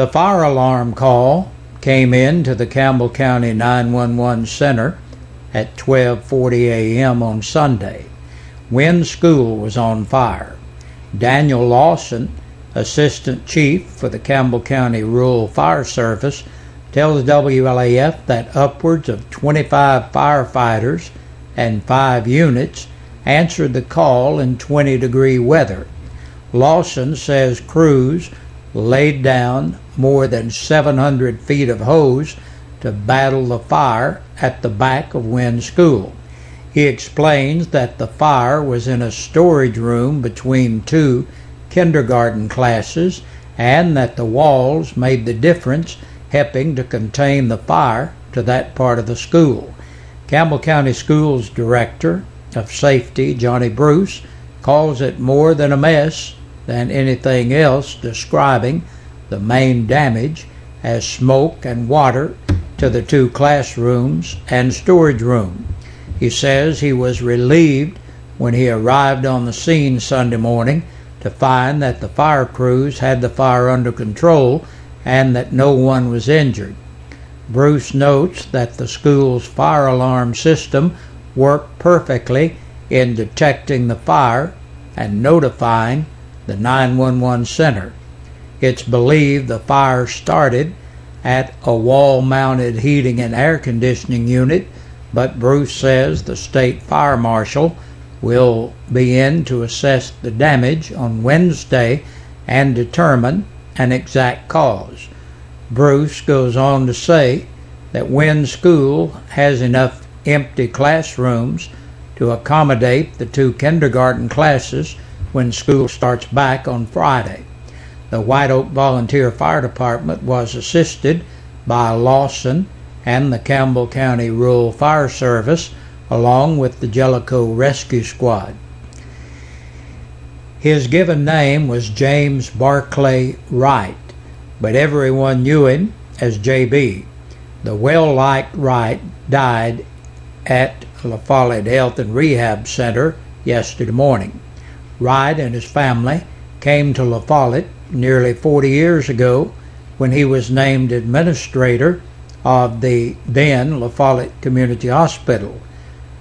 The fire alarm call came in to the Campbell County 911 Center at 12:40 a.m. on Sunday. Wynn School was on fire. Daniel Lawson, Assistant Chief for the Campbell County Rural Fire Service, tells WLAF that upwards of 25 firefighters and five units answered the call in 20 degree weather. Lawson says crews laid down more than 700 feet of hose to battle the fire at the back of Wynn School. He explains that the fire was in a storage room between two kindergarten classes and that the walls made the difference helping to contain the fire to that part of the school. Campbell County Schools Director of Safety, Johnny Bruce, calls it more than a mess than anything else, describing the main damage as smoke and water to the two classrooms and storage room. He says he was relieved when he arrived on the scene Sunday morning to find that the fire crews had the fire under control and that no one was injured. Bruce notes that the school's fire alarm system worked perfectly in detecting the fire and notifying the 911 center. It's believed the fire started at a wall mounted heating and air conditioning unit, but Bruce says the state fire marshal will be in to assess the damage on Wednesday and determine an exact cause. Bruce goes on to say that Wynn School has enough empty classrooms to accommodate the two kindergarten classes when school starts back on Friday. The White Oak Volunteer Fire Department was assisted by Lawson and the Campbell County Rural Fire Service, along with the Jellicoe Rescue Squad. His given name was James Barclay Wright, but everyone knew him as JB. The well liked Wright died at La Follette Health and Rehab Center yesterday morning. Wright and his family came to La Follette nearly 40 years ago when he was named administrator of the then La Follette Community Hospital,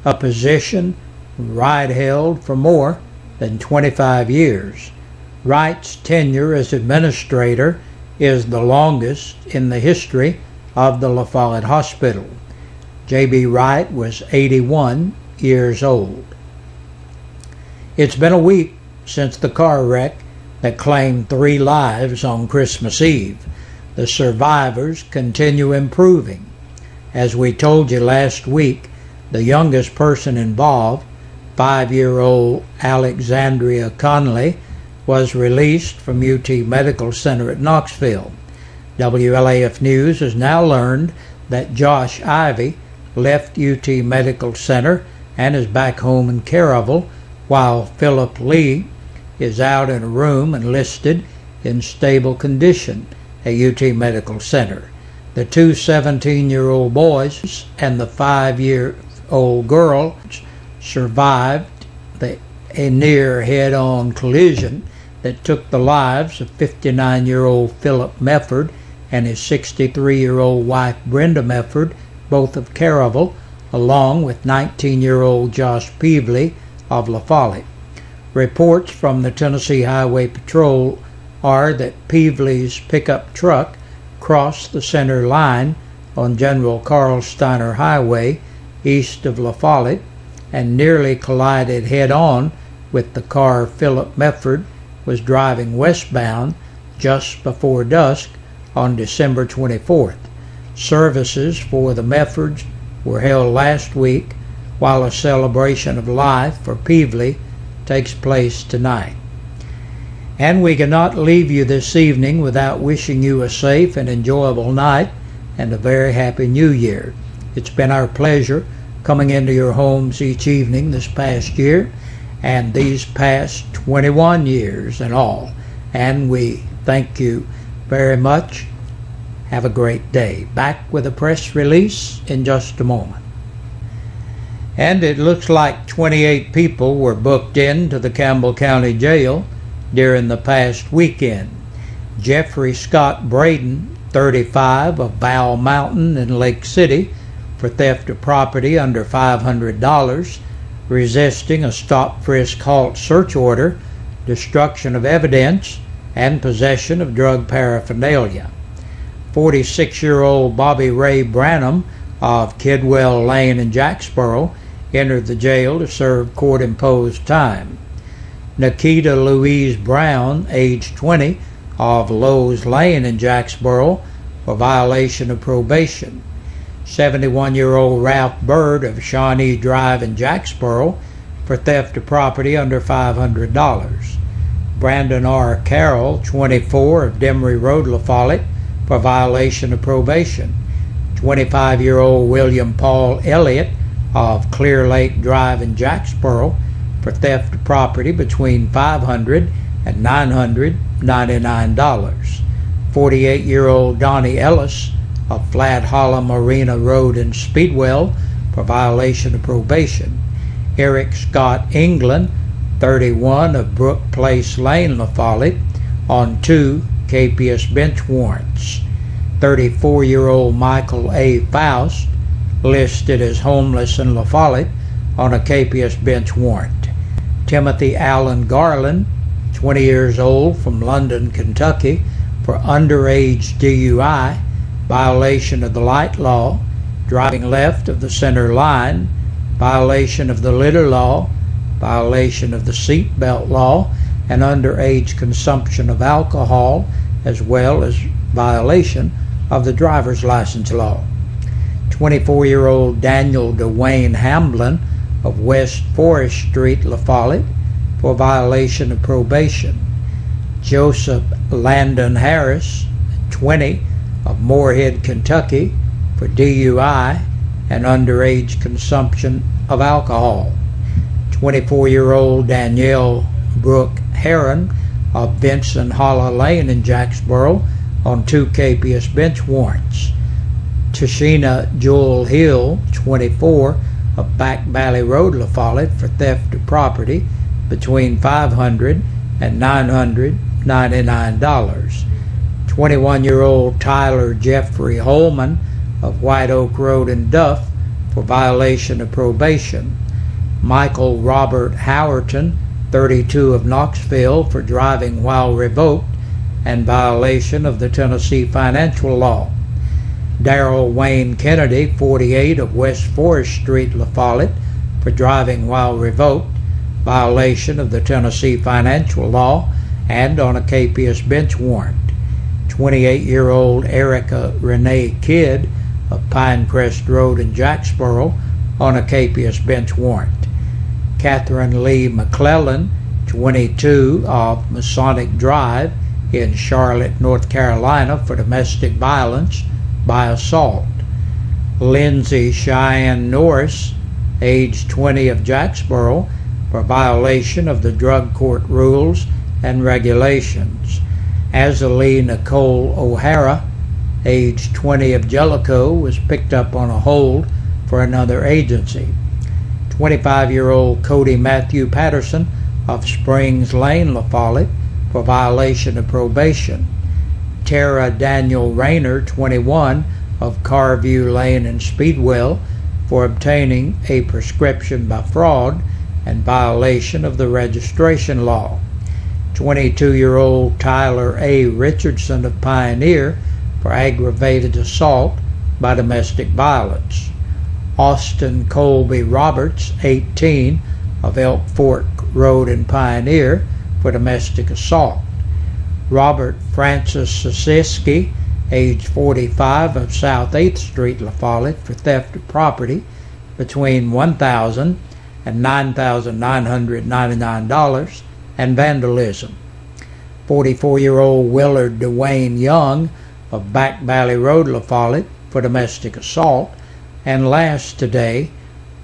a position Wright held for more than 25 years. Wright's tenure as administrator is the longest in the history of the La Follette Hospital. J.B. Wright was 81 years old. It's been a week since the car wreck that claimed three lives on Christmas Eve. The survivors continue improving. As we told you last week, the youngest person involved, five year old Alexandria Conley, was released from UT Medical Center at Knoxville. WLAF News has now learned that Josh Ivy left UT Medical Center and is back home in Caryville, while Philip Lee is out in a room enlisted in stable condition at UT Medical Center. The two 17 year old boys and the five year old girl survived the, a near head on collision that took the lives of 59 year old Philip Mefford and his 63 year old wife Brenda Mefford, both of Caryville, along with 19 year old Josh Peevely of La Follette. Reports from the Tennessee Highway Patrol are that Peevely's pickup truck crossed the center line on General Carl Stiner Highway east of La Follette and nearly collided head on with the car Philip Mefford was driving westbound just before dusk on December 24th. Services for the Meffords were held last week while a celebration of life for Peevely takes place tonight. And we cannot leave you this evening without wishing you a safe and enjoyable night and a very happy new year. It's been our pleasure coming into your homes each evening this past year and these past 21 years and all. And we thank you very much. Have a great day. Back with a press release in just a moment and it looks like 28 people were booked into the Campbell County Jail during the past weekend. Jeffrey Scott Braden, 35, of Bow Mountain in Lake City, for theft of property under $500, resisting a stop frisk halt search order, destruction of evidence, and possession of drug paraphernalia. 46 year old Bobby Ray Branham of Kidwell Lane in Jacksboro entered the jail to serve court imposed time. Nikita Louise Brown, age 20, of Lowe's Lane in Jacksboro for violation of probation. 71 year old Ralph Bird of Shawnee Drive in Jacksboro for theft of property under $500. Brandon R. Carroll, 24, of Demery Road, La Follette, for violation of probation. 25 year old William Paul Elliott of Clear Lake Drive in Jacksboro for theft of property between $500 and $999. 48 year old Donnie Ellis of Flat Hollow Marina Road in Speedwell for violation of probation. Eric Scott England, 31 of Brook Place Lane, La Follette, on two KPS bench warrants. 34 year old Michael A. Faust, listed as homeless in La Follette, on a KPS bench warrant. Timothy Allen Garland, 20 years old, from London, Kentucky, for underage DUI, violation of the light law, driving left of the center line, violation of the litter law, violation of the seat belt law, and underage consumption of alcohol, as well as violation of the driver's license law. 24 year old Daniel Dwayne Hamblin of West Forest Street, La Follette, for violation of probation. Joseph Landon Harris, 20, of Morehead, Kentucky, for DUI and underage consumption of alcohol. 24 year old Danielle Brooke Heron of Vincent Hollow Lane in Jacksboro on two KPS bench warrants. Tashina Jewel Hill, 24, of Back Valley Road, La Follette, for theft of property between $500 and $999. 21 year old Tyler Jeffrey Holman of White Oak Road in Duff for violation of probation. Michael Robert Howerton, 32 of Knoxville, for driving while revoked and violation of the Tennessee financial law. Darrell Wayne Kennedy, 48 of West Forest Street, La Follette, for driving while revoked, violation of the Tennessee financial law, and on a KPS bench warrant. 28 year old Erica Renee Kidd of Pinecrest Road in Jacksboro on a KPS bench warrant. Catherine Lee McClellan, 22 of Masonic Drive in Charlotte, North Carolina for domestic violence by assault. Lindsay Cheyenne Norris, age 20 of Jacksboro, for violation of the drug court rules and regulations. Azalee Nicole O'Hara, age 20 of Jellicoe, was picked up on a hold for another agency. 25 year old Cody Matthew Patterson of Springs Lane, La Follette, for violation of probation. Tara Daniel Rayner, 21, of Carview Lane in Speedwell, for obtaining a prescription by fraud and violation of the registration law. 22 year old Tyler A. Richardson of Pioneer for aggravated assault by domestic violence. Austin Colby Roberts, 18, of Elk Fork Road in Pioneer for domestic assault. Robert Francis Sosiski, age 45, of South 8th Street, La Follette, for theft of property between $1,000 and $9,999 and vandalism. 44 year old Willard Dwayne Young of Back Valley Road, La Follette, for domestic assault. And last today,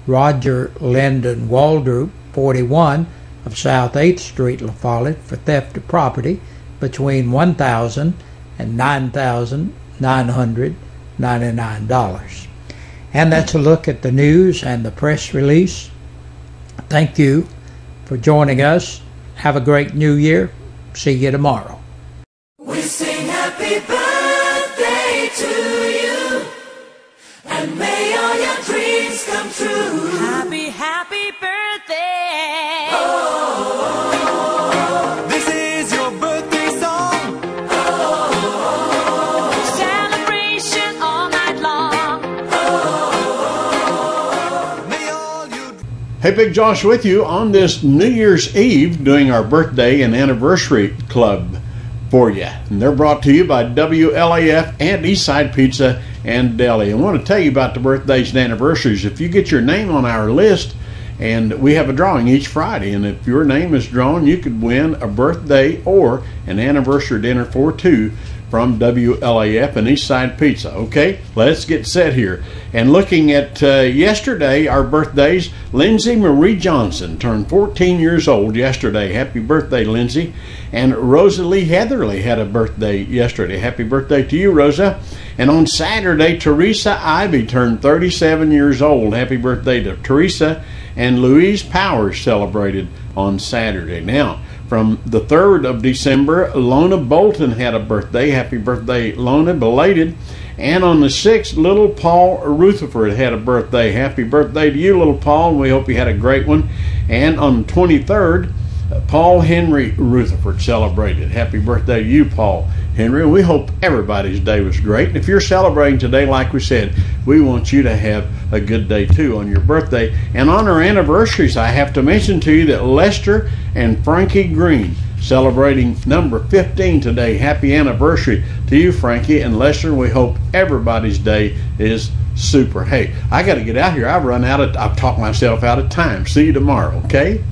Roger Lyndon Waldrop, 41, of South 8th Street, La Follette, for theft of property between $1,000 and $9,999. And that's a look at the news and the press release. Thank you for joining us. Have a great new year. See you tomorrow. Hey, Big Josh with you on this New Year's Eve doing our birthday and anniversary club for you. And they're brought to you by WLAF and Eastside Pizza and Deli. I want to tell you about the birthdays and anniversaries. If you get your name on our list, and we have a drawing each Friday, and if your name is drawn, you could win a birthday or an anniversary dinner for two from WLAF and Eastside Pizza. Okay, let's get set here. And looking at uh, yesterday, our birthdays, Lindsay Marie Johnson turned 14 years old yesterday. Happy birthday, Lindsay. And Rosalie Heatherly had a birthday yesterday. Happy birthday to you, Rosa. And on Saturday, Teresa Ivy turned 37 years old. Happy birthday to Teresa. And Louise Powers celebrated on Saturday. Now, from the 3rd of December, Lona Bolton had a birthday. Happy birthday, Lona, belated. And on the 6th, little Paul Rutherford had a birthday. Happy birthday to you, little Paul. We hope you had a great one. And on the 23rd, Paul Henry Rutherford celebrated. Happy birthday to you, Paul Henry. We hope everybody's day was great. And if you're celebrating today, like we said, we want you to have a good day too on your birthday. And on our anniversaries, I have to mention to you that Lester and Frankie Green celebrating number 15 today. Happy anniversary to you, Frankie and Lester. We hope everybody's day is super. Hey, I got to get out here. I've run out of, I've talked myself out of time. See you tomorrow, okay?